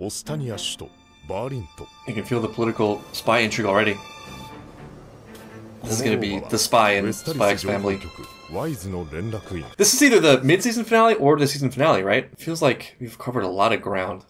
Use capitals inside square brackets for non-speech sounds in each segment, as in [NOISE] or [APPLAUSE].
Ostania You can feel the political spy intrigue already. This is gonna be oh, the spy and Spy Family. This is either the mid-season finale or the season finale, right? It feels like we've covered a lot of ground.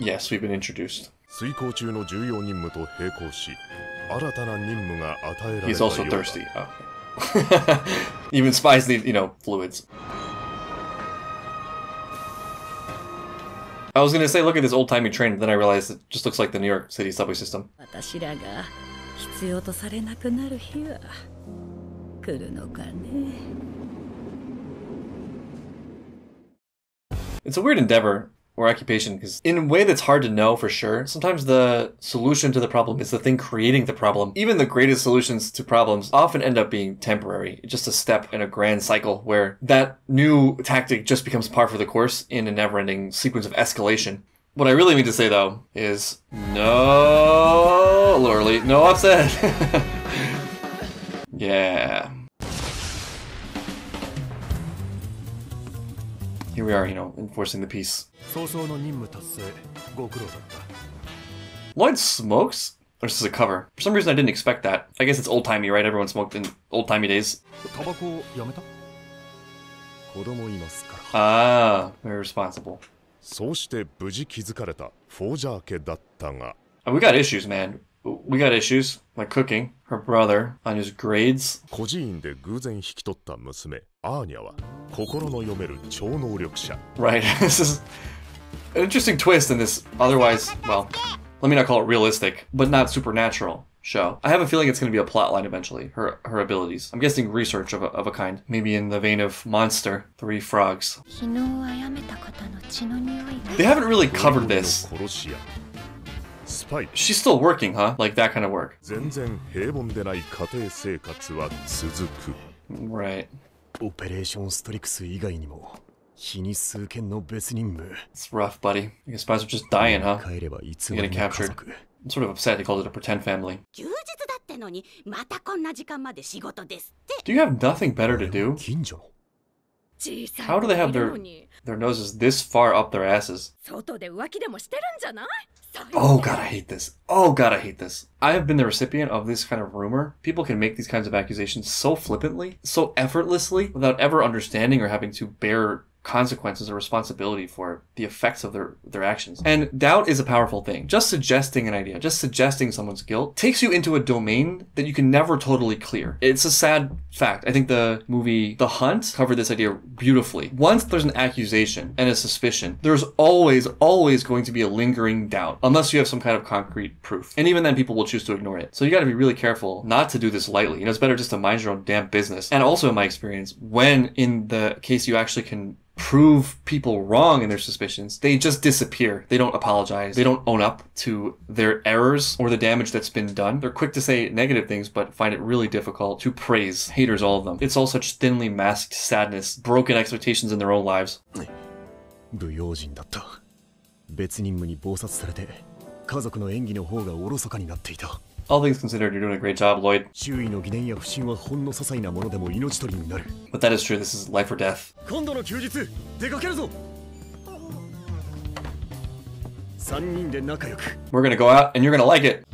Yes, we've been introduced. He's also thirsty. Oh. [LAUGHS] Even spies need, you know, fluids. I was gonna say, look at this old-timey train, but then I realized it just looks like the New York City subway system. 私らが必要とされなくなる日は来るのかね It's a weird endeavor or occupation because, in a way that's hard to know for sure, sometimes the solution to the problem is the thing creating the problem. Even the greatest solutions to problems often end up being temporary, just a step in a grand cycle where that new tactic just becomes par for the course in a never ending sequence of escalation. What I really mean to say though is no, early, no upset. [LAUGHS] yeah. here we are, you know, enforcing the peace. Loid smokes? Or is this a cover? For some reason I didn't expect that. I guess it's old-timey, right? Everyone smoked in old-timey days. Ah, very responsible. And uh, we got issues, man We got issues, like cooking. Her brother on his grades. 孤児院で偶然引き取った娘アーニャは心の読める超能力者 Right. [LAUGHS] this is an interesting twist in this otherwise, well, let me not call it realistic, but not supernatural show. I have a feeling it's going to be a plot line eventually, her her abilities. I'm guessing research of a, of a kind. Maybe in the vein of Monster, Three Frogs. 昨日殺めた方の血の匂いが They haven't really covered this. 殺し屋スパイ She's still working, huh? Like that kind of work. 全然平凡でない家庭生活は続く Right. オペレーションストリクス以外にも日に数件の別任務 It's rough, buddy. I guess spies are just dying, huh? 帰れば偽 Getting りの家 captured. 族 I'm sort of upset they called it a pretend family. 休日だってのにまたこんな時間まで仕事ですって Do you have nothing better to do? How do they have their their noses this far up their asses? Oh god, I hate this. Oh god, I hate this. I have been the recipient of this kind of rumor. People can make these kinds of accusations so flippantly, so effortlessly, without ever understanding or having to bear consequences or responsibility for the effects of their their actions. And doubt is a powerful thing. Just suggesting an idea, just suggesting someone's guilt takes you into a domain that you can never totally clear. It's a sad fact. I think the movie The Hunt covered this idea beautifully. Once there's an accusation and a suspicion, there's always always going to be a lingering doubt unless you have some kind of concrete proof. And even then people will choose to ignore it. So you got to be really careful not to do this lightly. You know, it's better just to mind your own damn business. And also in my experience, when in the case you actually can prove people wrong in their suspicions, they just disappear. They don't apologize. They don't own up to their errors or the damage that's been done. They're quick to say negative things, but find it really difficult to praise haters, all of them. It's all such thinly masked sadness, broken expectations in their own lives. 不用心だった別任務に忙殺されて家族の演技の方がおろそかになっていた all things considered, you're doing a great job, Loid. But that is true, this is life or death. We're gonna go out and you're gonna like it.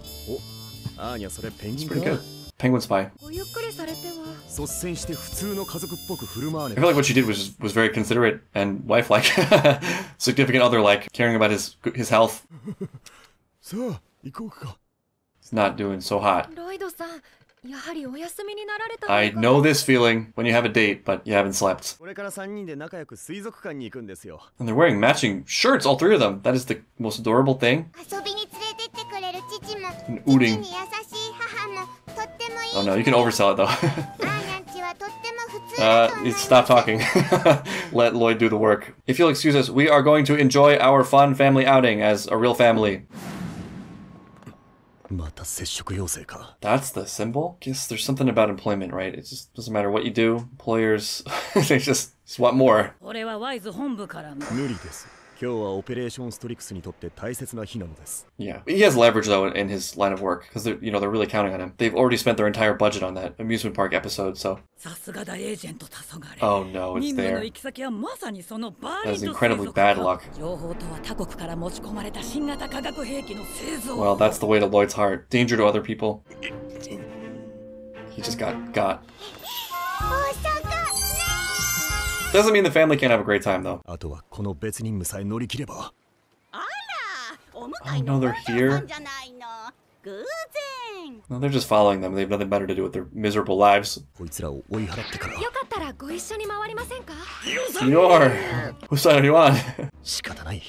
It's pretty good. Penguin Spy. I feel like what she did was was very considerate and wife-like, [LAUGHS] significant other-like, caring about his his health. [LAUGHS] It's not doing so hot. I know this feeling when you have a date, but you haven't slept. And they're wearing matching shirts, all three of them. That is the most adorable thing. An ooting. Oh no, you can oversell it though. [LAUGHS] [LAUGHS] uh, stop talking. [LAUGHS] Let Loid do the work. If you'll excuse us, we are going to enjoy our fun family outing as a real family. That's the symbol? Guess there's something about employment, right? It just doesn't matter what you do. Employers, [LAUGHS] they just, just want more. Yeah, he has leverage though in his line of work because they're, you know they're really counting on him. They've already spent their entire budget on that amusement park episode, so. Oh no, it's there. That's incredibly bad luck. Well, that's the way to Loid's heart. Danger to other people. He just got got. Oh, 大阪 Doesn't mean the family can't have a great time though. あとはこの別任務さえ乗り切ればお迎え Oh, no, の they're 本庄さ here? んじゃないの偶然 No, they're just following them. They have nothing better to do with their miserable lives. こいつらを追い払ってからよかったらご一緒に回りませんか Senor! Whose side are you on? [LAUGHS] 仕方ない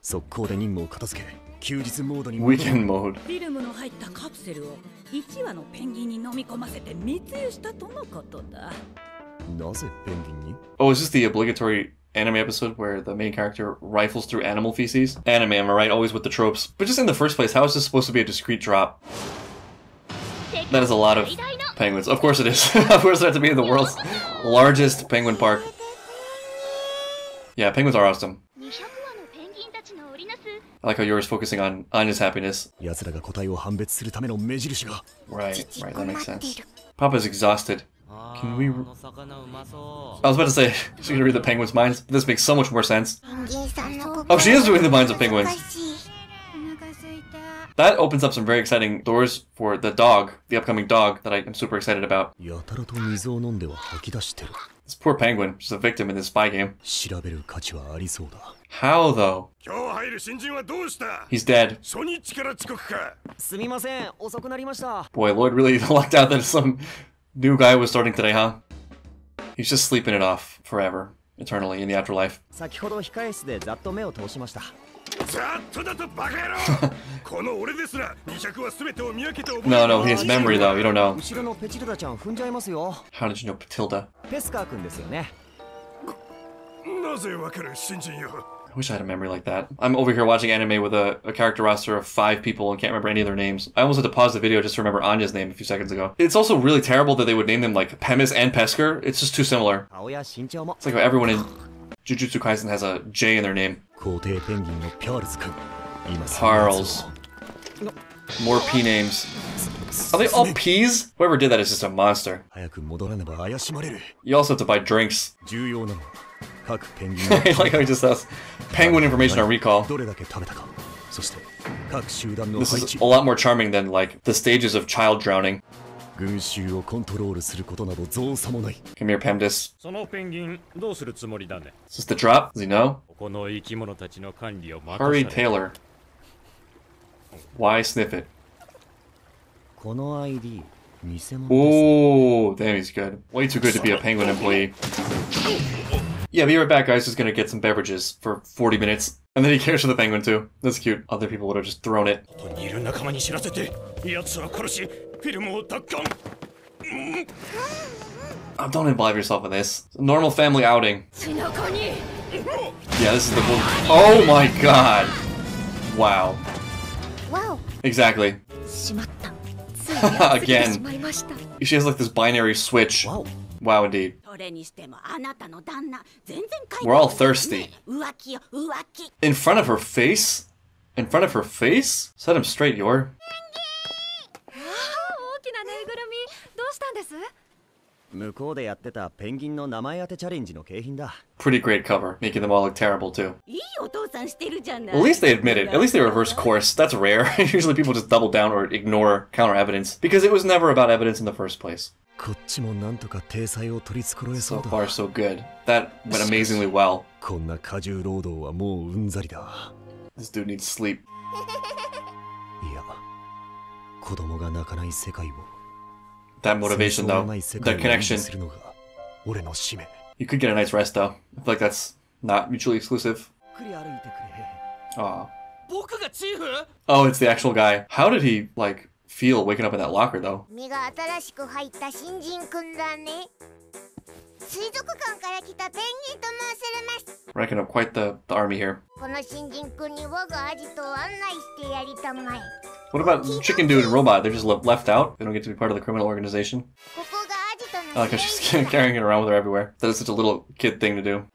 速攻で任務を片付け休日モードに Weekend mode. フィルムの入ったカプセルを1羽のペンギンに飲み込ませて密輸したとのことだなぜペンギンに Oh, is this the obligatory anime episode where the main character rifles through animal feces? Anime, am I right? Always with the tropes. But just in the first place, how is this supposed to be a discreet drop? That is a lot of penguins. Of course it is. [LAUGHS] of course it has to be the world's largest penguin park. Yeah, penguins are awesome. I like how Yoru's focusing on, on happiness. Right, right, that makes sense. Papa's exhausted. Can we... I was about to say, [LAUGHS] she's gonna read the penguins' minds. This makes so much more sense. Oh, she is reading the minds of penguins. That opens up some very exciting doors for the dog, the upcoming dog that I am super excited about. This poor penguin, she's a victim in this spy game. How though? He's dead. Boy, Loid really [LAUGHS] lucked out that some New guy was starting today, huh? He's just sleeping it off forever, eternally, in the afterlife. [LAUGHS] [LAUGHS] no, no, he has memory though, you don't know. How did you know Petilda? Pesca-kun, Patilda? I wish I had a memory like that. I'm over here watching anime with a, a character roster of five people and can't remember any of their names. I almost had to pause the video just to remember Anya's name a few seconds ago. It's also really terrible that they would name them like Pemis and Pesker. It's just too similar. It's like everyone in Jujutsu Kaisen has a J in their name. Parles. More P names. Are they all P's? Whoever did that is just a monster. You also have to buy drinks. [LAUGHS] like I just asked. Penguin information or recall. This is a lot more charming than like the stages of child drowning. Come here, Pemdis. Is this the drop? Does he know? Hurry, Taylor. Why sniff it? Oh, damn, he's good. Way too good to be a penguin employee. Yeah, be right back, guys. Just gonna get some beverages for 40 minutes. And then he cares for the penguin too. That's cute. Other people would have just thrown it. Oh, don't involve yourself in this. Normal family outing. Yeah, this is the bull. Oh my god! Wow. Wow. Exactly. [LAUGHS] Again. [LAUGHS] She has like this binary switch. Wow, indeed. We're all thirsty. In front of her face? In front of her face? Set him straight, Yor. Pretty great cover, making them all look terrible too. At least they admit it. At least they reverse course. That's rare. [LAUGHS] Usually people just double down or ignore counter evidence because it was never about evidence in the first place. こっちもなんとか体裁を取り繕えそ So うだ far, so good. That went amazingly well. こんな過重労働はもううんざりだ This dude needs sleep. いや子供が泣かない世界を That motivation, though, ない世 the 界を維持 connection. するのが俺の使命 You could get a night's rest, though. I feel like that's not mutually exclusive. ゆっくり歩いてくれ Aw. 僕がチーフ Oh, it's the actual guy. How did he, like, feel waking up in that locker, though. 水族館から来たペンギンと申します。Racking up quite the, the army here. What about Chicken Dude and Robot? They're just left out. They don't get to be part of the criminal organization. I like how she's [LAUGHS] carrying it around with her everywhere. That is such a little kid thing to do.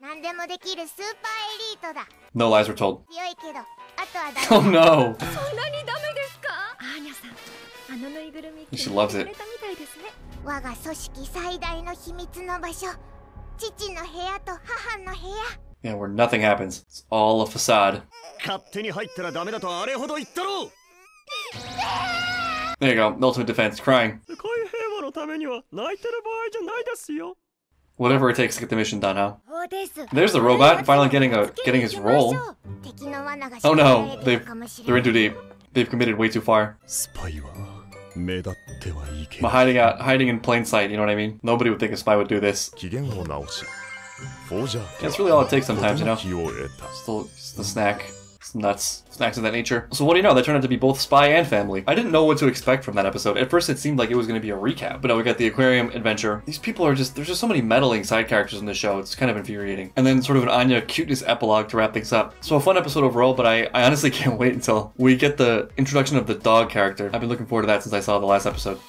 No lies were told. [LAUGHS] Oh no! She loves it. くれたみたいですね我が組織最大の秘密の場所父の部屋と母の部屋 Yeah, where nothing happens. It's all a facade. 勝手に入ったらダメだとあれほど言ったろ There you go. Ultimate defense. Crying. 世界平和のためには泣いてる場合じゃないですよ Whatever it takes to get the mission done, huh? そうです There's the robot finally getting a getting his role. 敵の罠が Oh 仕掛 no, けられて they've るかもし they're れ in too deep. They've committed way too far. But hiding out, hiding in plain sight, you know what I mean? Nobody would think a spy would do this. That's really all it takes sometimes, you know? Still, the snack. Nuts. Snacks of that nature. So what do you know? They turned out to be both spy and family. I didn't know what to expect from that episode. At first it seemed like it was going to be a recap. But now we got the aquarium adventure. These people are just, there's just so many meddling side characters in the show. It's kind of infuriating. And then sort of an Anya cuteness epilogue to wrap things up. So a fun episode overall, but I, I honestly [LAUGHS] can't wait until we get the introduction of the dog character. I've been looking forward to that since I saw the last episode.